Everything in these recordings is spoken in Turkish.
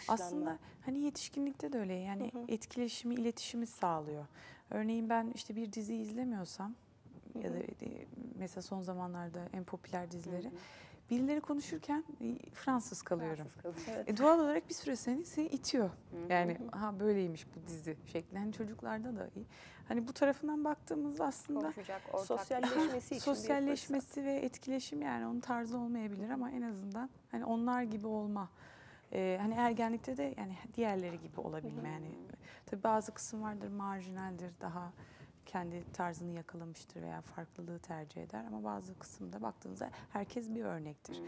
dışlanma. Aslında hani yetişkinlikte de öyle yani etkileşimi, iletişimi sağlıyor. Örneğin ben işte bir dizi izlemiyorsam ya da e, mesela son zamanlarda en popüler dizileri birileri konuşurken e, Fransız kalıyorum. Fransız kalıyor. Evet. E, doğal olarak bir süre seni, seni itiyor. Yani ha böyleymiş bu dizi şekli. Hani çocuklarda da iyi. Hani bu tarafından baktığımızda aslında Konuşacak ortak Sosyalleşmesi için sosyalleşmesi ve etkileşim yani onun tarzı olmayabilir ama en azından hani onlar gibi olma. Ee, hani ergenlikte de yani diğerleri gibi olabilme yani tabii bazı kısım vardır marjinaldir daha kendi tarzını yakalamıştır veya farklılığı tercih eder ama bazı kısımda baktığınızda herkes bir örnektir.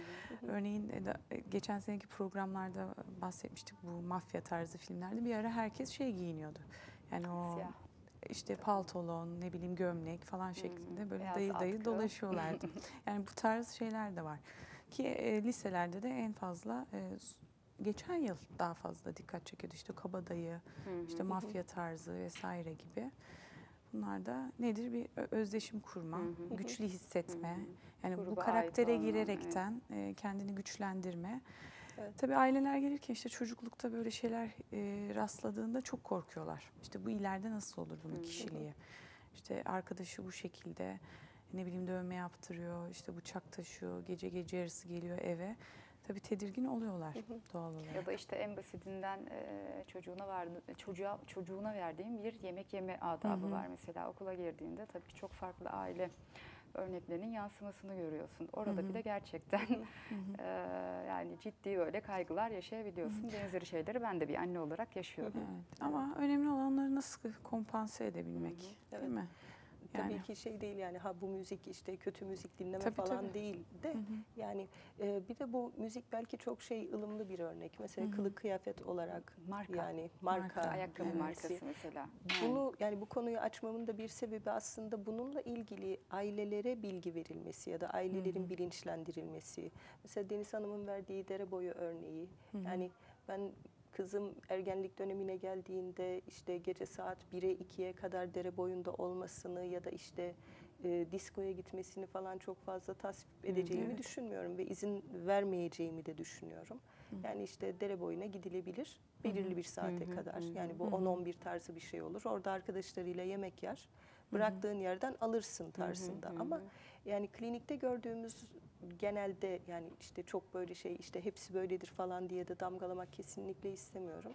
Örneğin e, e, geçen seneki programlarda bahsetmiştik bu mafya tarzı filmlerde bir ara herkes şey giyiniyordu. Yani o Siyah. işte paltolon, ne bileyim gömlek falan şeklinde böyle Beyaz dayı dayı atkı. dolaşıyorlardı. yani bu tarz şeyler de var. Ki e, liselerde de en fazla e, geçen yıl daha fazla dikkat çekiyordu. İşte kabadayı, işte mafya tarzı vesaire gibi. Bunlar da nedir? Bir özdeşim kurma, güçlü hissetme. Yani bu Gruba ait karaktere olma, girerekten e, kendini güçlendirme. Evet. Tabii aileler gelirken işte çocuklukta böyle şeyler e, rastladığında çok korkuyorlar. İşte bu ileride nasıl olur bunun kişiliği? İşte arkadaşı bu şekilde ne bileyim dövme yaptırıyor, işte bıçak taşıyor, gece gece yarısı geliyor eve. Tabii tedirgin oluyorlar doğal olarak. Ya da işte en basitinden e, çocuğuna verdi, çocuğa çocuğuna verdiğim bir yemek yeme adabı var mesela okula girdiğinde tabii çok farklı aile örneklerinin yansımasını görüyorsun. Orada bile gerçekten e, yani ciddi böyle kaygılar yaşayabiliyorsun. Benzeri şeyleri ben de bir anne olarak yaşıyorum. Evet. Ama önemli olan onları nasıl kompanse edebilmek, Evet. değil mi? Tabii Yani. ki şey değil yani ha bu müzik işte kötü müzik dinleme Tabii, falan tabii. değil de yani e, bir de bu müzik belki çok şey ılımlı bir örnek. Mesela kılık kıyafet olarak Marka. yani marka, Marka, Ayakkabı giymesi. markası mesela. Bunu yani bu konuyu açmamın da bir sebebi aslında bununla ilgili ailelere bilgi verilmesi ya da ailelerin bilinçlendirilmesi. Mesela Deniz Hanım'ın verdiği dere boyu örneği. Yani ben kızım ergenlik dönemine geldiğinde işte gece saat 1'e 2'ye kadar dere boyunda olmasını ya da işte e, diskoya gitmesini falan çok fazla tasvip edeceğimi evet. düşünmüyorum ve izin vermeyeceğimi de düşünüyorum. Yani işte dere boyuna gidilebilir belirli bir saate kadar. Yani bu 10-11 tarzı bir şey olur. Orada arkadaşlarıyla yemek yer. Bıraktığın yerden alırsın tarzında. Ama yani klinikte gördüğümüz genelde yani işte çok böyle şey işte hepsi böyledir falan diye de damgalamak kesinlikle istemiyorum.